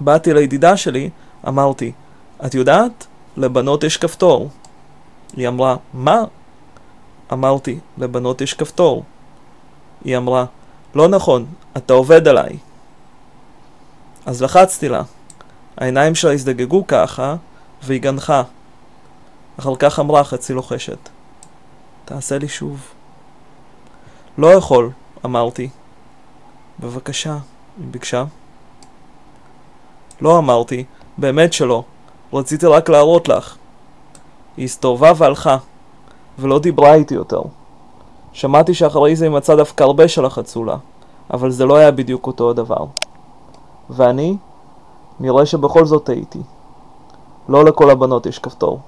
באתי לידידה שלי, אמרתי, את יודעת? לבנות יש כפתור. היא אמרה, מה? אמרתי, לבנות יש כפתור. היא אמרה, לא נכון, אתה עובד עליי. אז לחצתי לה. העיניים שלה הזדגגו ככה, והיא גנחה. אחר כך אמרה חצי לוחשת, תעשה לי שוב. לא יכול, אמרתי. בבקשה, היא ביקשה. לא אמרתי, באמת שלא. רציתי רק להראות לך. היא הסתובבה והלכה, ולא דיברה איתי יותר. שמעתי שאחרי זה היא מצאה דווקא הרבה שלחצו לה, אבל זה לא היה בדיוק אותו הדבר. ואני? נראה שבכל זאת טעיתי. לא לכל הבנות יש כפתור.